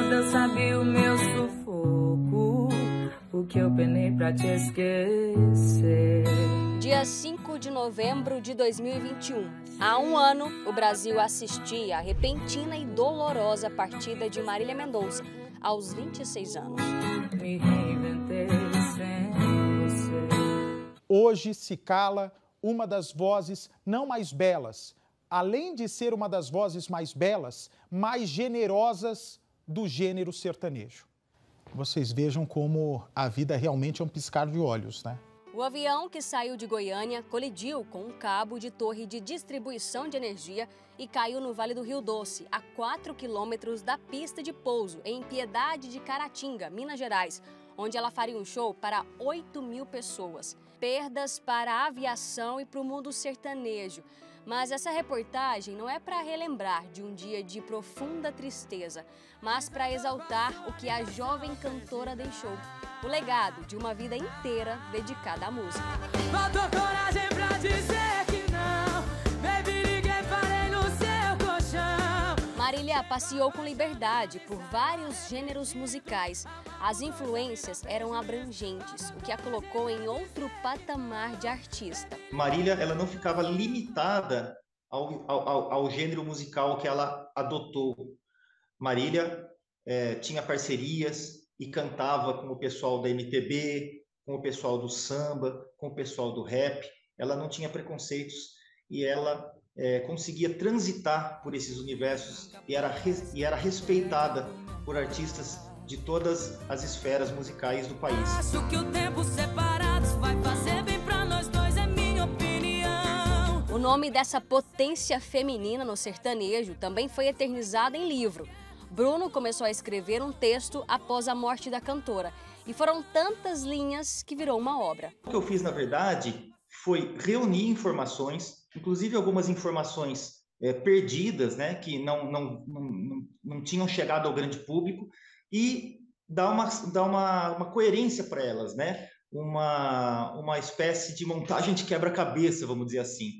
mal Deus sabe o meu sufoco, o que eu penei pra te esquecer. Dia 5 de novembro de 2021. Há um ano, o Brasil assistia à repentina e dolorosa partida de Marília Mendonça, aos 26 anos. Me reinventei sem você. Hoje se cala uma das vozes não mais belas, além de ser uma das vozes mais belas, mais generosas do gênero sertanejo. Vocês vejam como a vida realmente é um piscar de olhos, né? O avião que saiu de Goiânia colidiu com um cabo de torre de distribuição de energia e caiu no Vale do Rio Doce, a 4 quilômetros da pista de pouso, em Piedade de Caratinga, Minas Gerais, onde ela faria um show para 8 mil pessoas. Perdas para a aviação e para o mundo sertanejo. Mas essa reportagem não é para relembrar de um dia de profunda tristeza, mas para exaltar o que a jovem cantora deixou o legado de uma vida inteira dedicada à música. Faltou coragem pra dizer Marília passeou com liberdade por vários gêneros musicais. As influências eram abrangentes, o que a colocou em outro patamar de artista. Marília, ela não ficava limitada ao, ao, ao gênero musical que ela adotou. Marília é, tinha parcerias, e cantava com o pessoal da MPB, com o pessoal do samba, com o pessoal do rap. Ela não tinha preconceitos e ela é, conseguia transitar por esses universos e era, e era respeitada por artistas de todas as esferas musicais do país. Acho que o tempo separados vai fazer bem pra nós dois, é minha opinião. O nome dessa potência feminina no sertanejo também foi eternizado em livro. Bruno começou a escrever um texto após a morte da cantora. E foram tantas linhas que virou uma obra. O que eu fiz, na verdade, foi reunir informações, inclusive algumas informações é, perdidas, né, que não, não, não, não tinham chegado ao grande público, e dar uma, dar uma, uma coerência para elas, né? uma, uma espécie de montagem de quebra-cabeça, vamos dizer assim,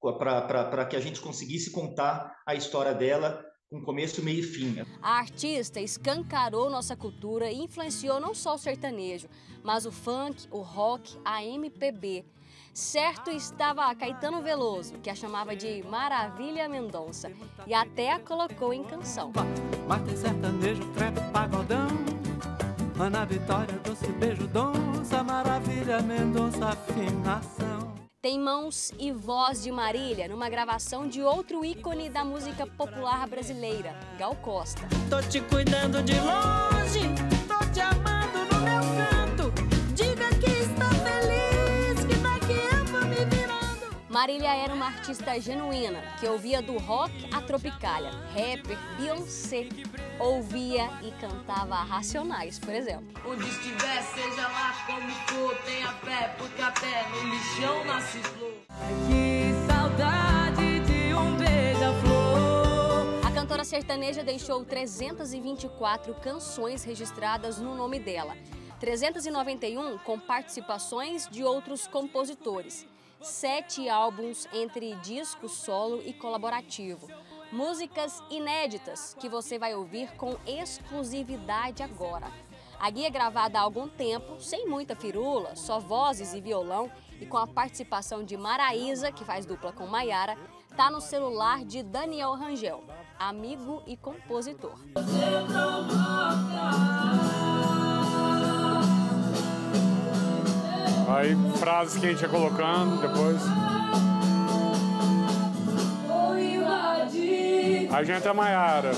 para que a gente conseguisse contar a história dela com começo, meio e fim. A artista escancarou nossa cultura e influenciou não só o sertanejo, mas o funk, o rock, a MPB. Certo estava Caetano Veloso, que a chamava de Maravilha Mendonça, e até a colocou em canção. Mas sertanejo, trap, pagodão, Ana Vitória, doce beijo, donça, Maravilha Mendonça, afinação. Tem mãos e voz de Marília numa gravação de outro ícone da música popular brasileira, Gal Costa. Tô te cuidando de longe, Marília era uma artista genuína, que ouvia do rock à tropicália, rapper, Beyoncé. Ouvia e cantava Racionais, por exemplo. Onde estiver, seja lá como for, tenha fé, porque até no lixão nasce flor. Que saudade de um beija-flor. A cantora sertaneja deixou 324 canções registradas no nome dela. 391 com participações de outros compositores. Sete álbuns entre disco solo e colaborativo músicas inéditas que você vai ouvir com exclusividade agora. A guia é gravada há algum tempo, sem muita firula, só vozes e violão e com a participação de Maraísa, que faz dupla com Maiara, tá no celular de Daniel Rangel, amigo e compositor. Aí frases que a gente ia colocando depois. A gente é Maiara.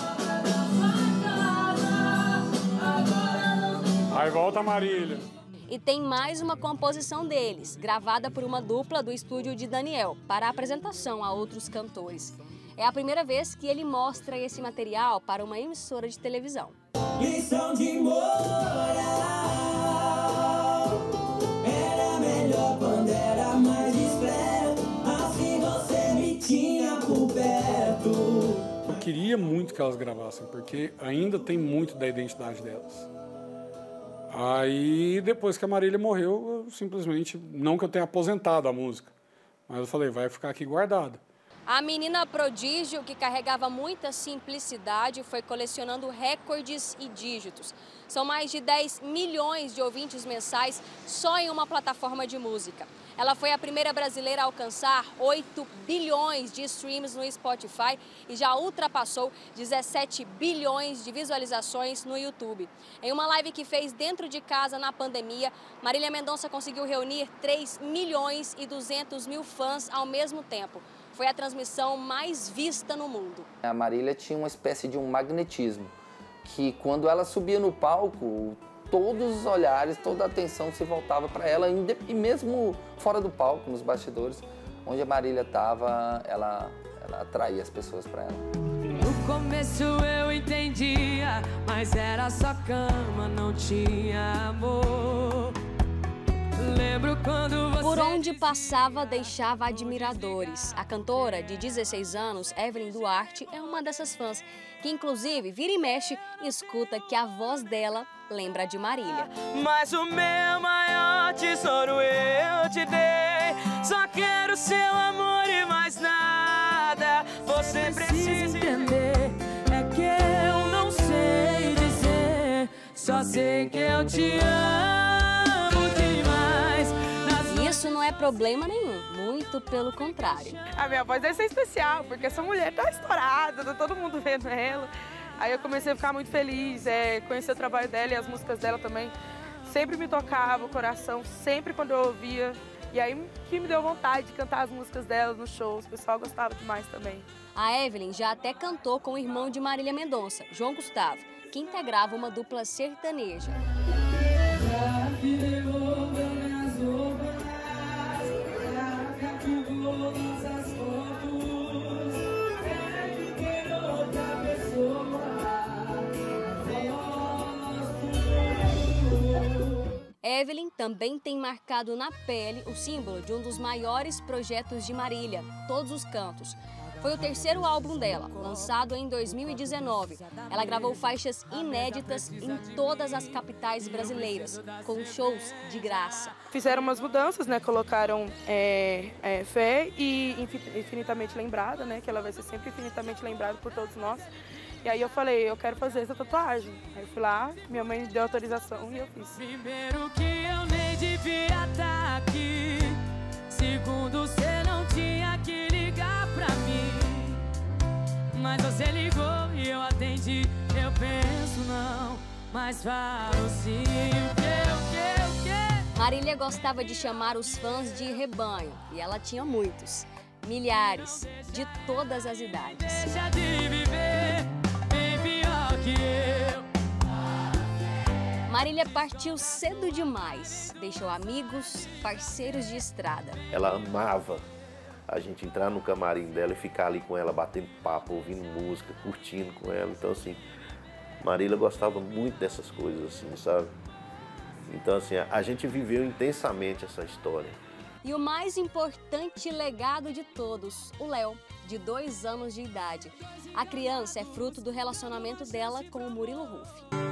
Aí volta a Marília. E tem mais uma composição deles, gravada por uma dupla do estúdio de Daniel, para apresentação a outros cantores. É a primeira vez que ele mostra esse material para uma emissora de televisão. Lição de moral queria muito que elas gravassem, porque ainda tem muito da identidade delas. Aí, depois que a Marília morreu, eu simplesmente, não que eu tenha aposentado a música, mas eu falei, vai ficar aqui guardada. A menina prodígio, que carregava muita simplicidade, foi colecionando recordes e dígitos. São mais de 10 milhões de ouvintes mensais só em uma plataforma de música. Ela foi a primeira brasileira a alcançar 8 bilhões de streams no Spotify e já ultrapassou 17 bilhões de visualizações no YouTube. Em uma live que fez dentro de casa na pandemia, Marília Mendonça conseguiu reunir 3 milhões e 200 mil fãs ao mesmo tempo. Foi a transmissão mais vista no mundo. A Marília tinha uma espécie de um magnetismo, que quando ela subia no palco, todos os olhares, toda a atenção se voltava para ela, e mesmo fora do palco, nos bastidores, onde a Marília estava, ela, ela atraía as pessoas para ela. No começo eu entendia, mas era só cama, não tinha amor. Lembro quando você Por onde passava, deixava admiradores. A cantora de 16 anos, Evelyn Duarte, é uma dessas fãs, que inclusive vira e mexe e escuta que a voz dela lembra de Marília. Mas o meu maior tesouro eu te dei. Só quero seu amor e mais nada. Você precisa entender é que eu não sei dizer, só sei que eu te amo é problema nenhum, muito pelo contrário. A minha voz deve ser especial, porque essa mulher tá estourada, tá todo mundo vendo ela. Aí eu comecei a ficar muito feliz, é, conhecer o trabalho dela e as músicas dela também. Sempre me tocava o coração, sempre quando eu ouvia. E aí que me deu vontade de cantar as músicas dela nos shows, o pessoal gostava demais também. A Evelyn já até cantou com o irmão de Marília Mendonça, João Gustavo, que integrava uma dupla sertaneja. Também tem marcado na pele o símbolo de um dos maiores projetos de Marília, Todos os Cantos. Foi o terceiro álbum dela, lançado em 2019. Ela gravou faixas inéditas em todas as capitais brasileiras, com shows de graça. Fizeram umas mudanças, né? Colocaram é, é, fé e infi- infinitamente lembrada, né? Que ela vai ser sempre infinitamente lembrada por todos nós. E aí eu falei, eu quero fazer essa tatuagem. Aí eu fui lá, minha mãe deu autorização e eu fiz. Primeiro que eu devia estar aqui. Segundo, você não tinha que ligar pra mim. Mas você ligou e eu atendi. Eu penso não, mas falo sim. O que, o que, o que? Marília gostava de chamar os fãs de rebanho, e ela tinha muitos, milhares, de todas as idades. Deixa de viver bem pior que eu. Marília partiu cedo demais, deixou amigos, parceiros de estrada. Ela amava a gente entrar no camarim dela e ficar ali com ela, batendo papo, ouvindo música, curtindo com ela. Então, assim, Marília gostava muito dessas coisas, assim, sabe? Então, assim, a, gente viveu intensamente essa história. E o mais importante legado de todos, o Léo, de dois anos de idade. A criança é fruto do relacionamento dela com o Murilo Ruff.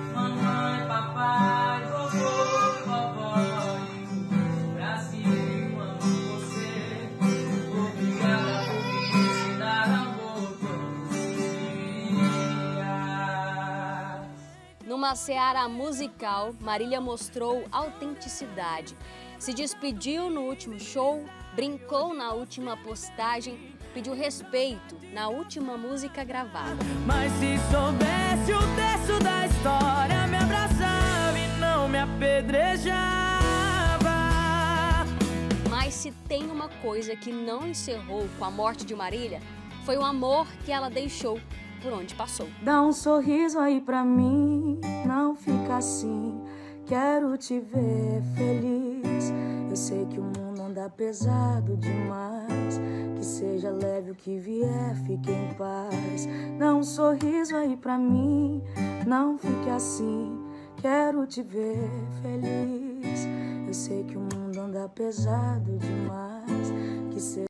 Numa seara musical, Marília mostrou autenticidade. Se despediu no último show, brincou na última postagem, pediu respeito na última música gravada. Mas se soubesse o texto da história, me abraçava e não me apedrejava. Mas se tem uma coisa que não encerrou com a morte de Marília, foi o amor que ela deixou por onde passou. Dá um sorriso aí pra mim, não fica assim. Quero te ver feliz. Eu sei que o mundo pesado demais. Que seja leve o que vier, fique em paz. Dá um sorriso aí pra mim, não fique assim. Quero te ver feliz. Eu sei que o mundo anda pesado demais. Que seja